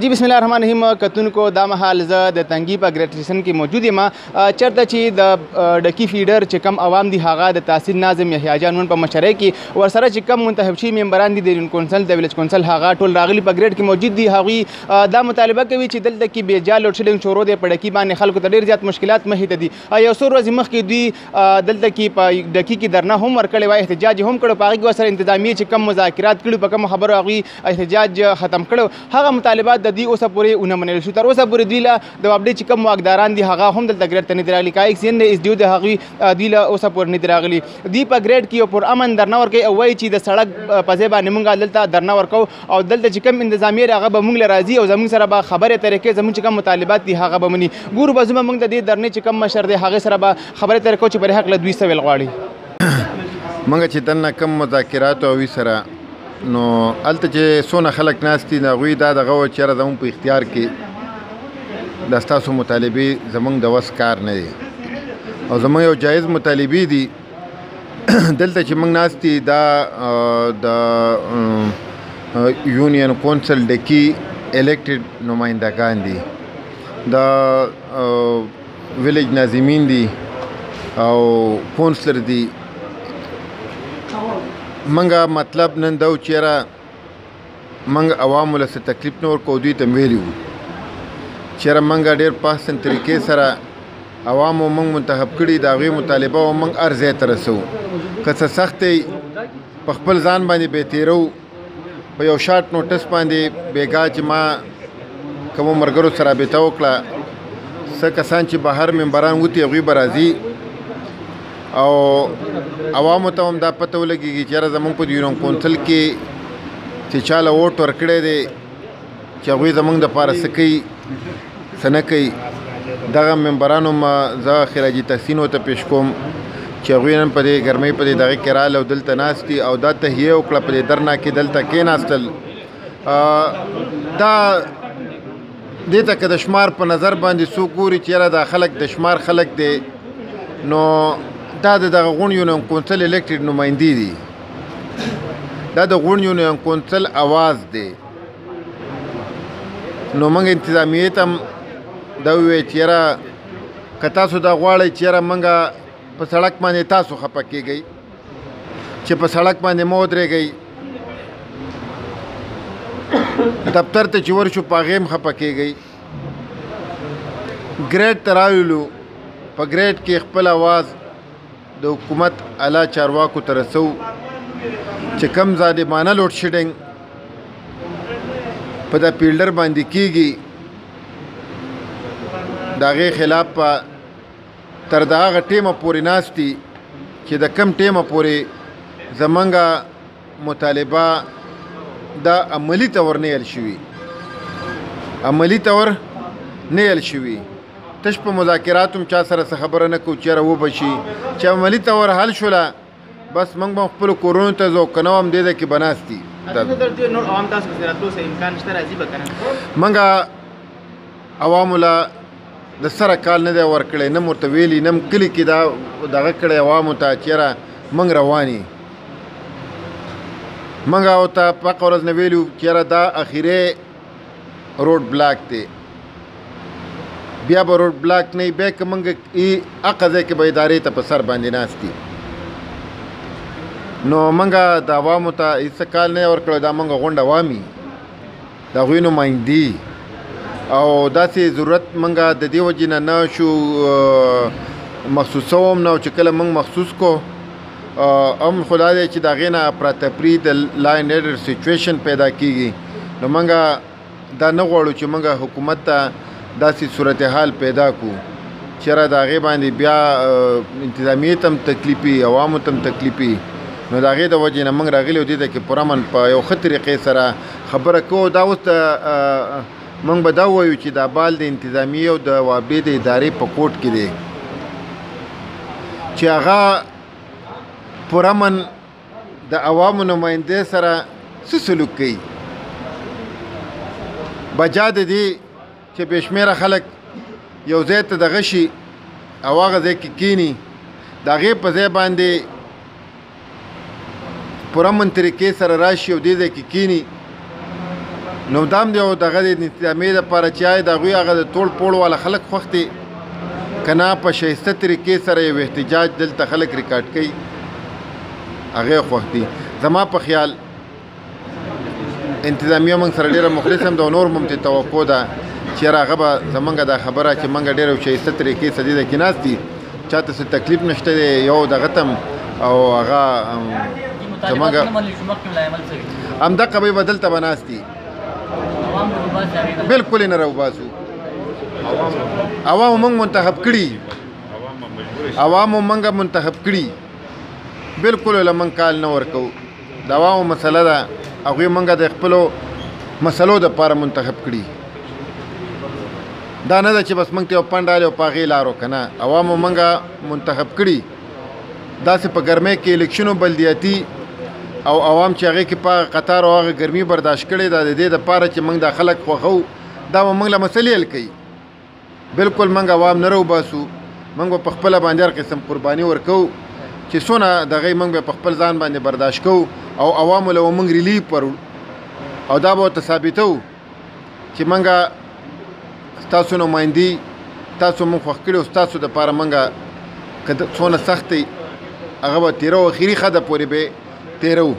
جی بسم الله الرحمن الرحیم کتونکو دا مهال زه د تنګي په ګریټ سټیشن کې موجود یم چرته چې د ډکی فیډر چې کم عوام دي هغه د تحصیل ناظم یحیی جان مون په مشرۍ کې ورسره چې کم منتخب شي ممبران دي د یونین کونسل د ویلج کونسل هغه ټول راغلي په ګریټ کې موجود دي هغوی دا مطالبه کوي چې دلته کې بې جا لوډ شیډینګ شروع دی په ډکی باندې خلکو ته ډیر زیات مشکلات مخې ته دي یو څو ورځې مخکې دوی دلته کې په ډکی کې درنه هم ورکړې وای احتجاج هم کړو په هغه کې ورسره انتظامیه چې کم مذاکرات کړي په کوم خبرو هغوی احتجاج ختم کړو هغه مطالبات د دوی اوسه پورې ونه منل شو تر اوسه پورې دوی له د وابډې چې کوم واکداران دي هغه هم دلته ګریډ ته نه راغلي کایک سین نه اس ډیو د هغوی دوی له اوسه پورې نه راغلي دوی په ګریډ کې یو پر امن درنه ورکوي او وایي چې د سړک په ځای باندې موږ دلته درنه ورکو او دلته چې کوم انتظامیه هغه به موږ راځي او زموږ سره به خبرې ترې کوي زموږ چې کوم مطالبات دي هغه به مني ګورو به زموږ موږ د دې درنې چې کوم مشر دی هغه سره به خبرې ترې کوو چې پر حق له دوی سویل غواړي موږ چې دنه کوم مذاکرات او وی سره نو الته چې سونه خلک ناشتي نه غوي دا دغه و چیرې زموږ په اختیار کې د تاسو مطالبه زموږ د وس کار نه دی او زموږ یو جایز مطالبه دي دلته چې موږ ناشتي دا د یونین کونسل د کی الیکټډ نمائندگان دي د ویلیج ناظمین دي او کونسلر دي منګه مطلب نن دا چې را منګ عوام له څه تکلیف نور کو دوی ته ویلو چې را منګه ډیر په سن طریقې سره عوام او منګ منتخب کړي دا غي مطالبه او منګ ارزه ترسو که څه سختې په خپل ځان باندې به تیرو په یو شارټ نوټس باندې بیګا چې ما کوم مرګرو سره رابطه وکړه څه کسان چې بهر ممبران وتی هغوی به راځي او عوامو ته هم دا پته ولګېږي چې یاره زمونږ په یونین کونسل کې چې چا له ووټ ورکړی دی چې هغوی زمونږ د پاره څه کوي څه نه کوي دغه ممبرانو ما زه خراجي تحسین ورته پیش کوم چې هغوی نن په دې ګرمۍ په دې دغه کې راله او دلته ناست دي او دا تهیه وکړه په دې درنا کې دلته کېناستل دا دې ته که د شمار په نظر باندې څوک ګوري چې یاره دا خلک د شمار خلک دی نو دا د دغه غون یونین کونسل الیکټډ نمایندې دي دا د غون یونین کونسل اواز دی نو موږ انتظامیه تم دا وی چیرې که تاسو دا غواړی چیرې موږ په سړک باندې تاسو خپه کیږئ چې په سړک باندې مو درېږئ دفتر ته چې ورشو په غیم خپه کیږئ ګریډ تراویلو په ګریډ کې خپل आवाज د حکومت اعلی چارواکو ته رسوو چې کوم ظالمانه لوډ شیډنګ په د پیلډر باندې کیږي دا غي خلاف په تر دا غټیمه پورې ناشتي چې د کم ټیمه پورې زمنګا مطالبه دا عملی تور نه یل شوی عملی تور نه یل شوی تش په مذاکراتو چا سره خبره نه کو چیرې و بشي چې عملی تور حل شولا بس موږ به خپل کورونو ته ځو کنه هم دې ده کې بناستي منګه عوام لا د سره کال نه دی ورکړی نه مرته ویلی نم کلی کې دا دغه کړی عوامو ته چیرې منګ رواني منګ او ته په قرض نه ویلو چیرې دا اخیره روډ بلاک دی بیا به روډ بلاک نه به کومګ ای اقزه کې به ادارې ته په سر باندې ناشتي نو منګه دا عوامو ته هیڅ کال نه ورکړو دا منګه غونډه وامي د هغوی نمایندي او داسې ضرورت منګه د دې وجې نه نه شو مخصوصوم نه چې کله موږ مخصوص کو ام خدا دې چې دا غینا پراتپری د لاین اډر سچویشن پیدا کیږي نو منګه دا نه غواړو چې منګه حکومت ته داسې صورتحال پیدا کو چیرې دا غي باندې بیا انتظامیه تم تکلیفي عوامو تم تکلیفي نو دا غي د وجې نه موږ راغلی دي ته کې پرمن په یو خطرې قیصره خبره کوو دا اوس د موږ به دا وایو چې دا بال د انتظامیه او د وابې د ادارې په کوټ کې دی چې هغه پرمن د عوامو نماینده سره څه سلوک کوي بجا د دې چې بې شمېره خلک یو ځای ته دغه شي او هغه ځای کې کینی د هغې په ځای باندې پوره من طریقې سره راشي او دې ځای کې کینی نو دام دی او دغه د انتظامې لپاره چې آی د هغوی هغه د توړ پوړ والا خلک خوښ دي که نه په شایسته طریقې سره یو احتجاج دلته خلک ریکارډ کوي هغه خوښ دي زما په خیال انتظامیه موږ سره ډیره مخلص هم د نور ممتي توقع ده چې راغه به زمونږ دا خبره چې موږ ډیره چې ست طریقې سدي د کیناستي چاته څه تکلیف نشته یو د غتم او هغه زمونږ هم د قبي بدل ته بناستي بالکل نه راوباسو عوام موږ منتخب کړي عوام موږ منتخب کړي بالکل لمن کال نه ورکو دعواو مسله ده هغوی مونږ د خپلو مسلو د پاره منتخب کړي دا نه ده چې بس مونږ ته یو پنډ رالی او په هغې لارو که نه عوامو مونږ منتخب کړي داسې په ګرمۍ کې الیکشنو بلدیاتي او عوام چې هغې کې په هغه قطار او هغه ګرمي برداشت کړې ده د دې دپاره چې مونږ دا خلک خوښو دا به مونږ له مسلې حل کوي بالکل منګه وام نه رو باسو منګه په خپل باندې هر قسم قرباني ورکو چې سونه دغه منګه په خپل ځان باندې برداشت کو او عوامو له منګ ریلی پر او دا به ثابتو چې منګه تاسو نو مایندي تاسو مونږ خوښ کړو تاسو د پاره منګه کله څونه سختي هغه به تیر او اخیری خده پورې به تیرو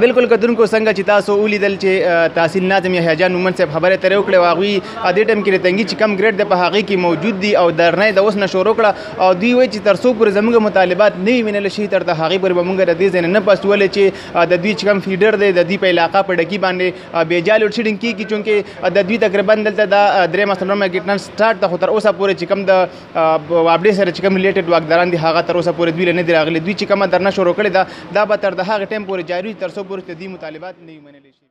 بالکل کتونکو څنګه چې تاسو ولیدل چې تحصیل ناظم یحیی جان مومن صاحب خبره ترې وکړه او هغوی د دې ټایم کې د تنګي چې کم ګریډ دی په هغه کې موجود دي او درنه د اوس نه شروع کړه او دوی وایي چې تر څو پورې زموږ مطالبات نه وي منل شي تر د هغې پورې به موږ د دې ځای نه پاسولی چې د دوی چې کم فیډر دی د دوی په علاقه په ډکي باندې بې جا لوډ شیډینګ کېږي چونکې د دوی تقریبا دلته دا درېیمه څلورمه ګیټنن سټارټ ده خو تر اوسه پورې چې کم د وابډې سره چې کوم ریلیټډ واکداران دي هغه تر اوسه پورې دوی له نه دي راغلي دوی چې کومه درنه شروع کړې ده دا به تر د هغې ټایم پورې جاري وي تر څو پورې چې د دوی مطالبات نه وي منل شوي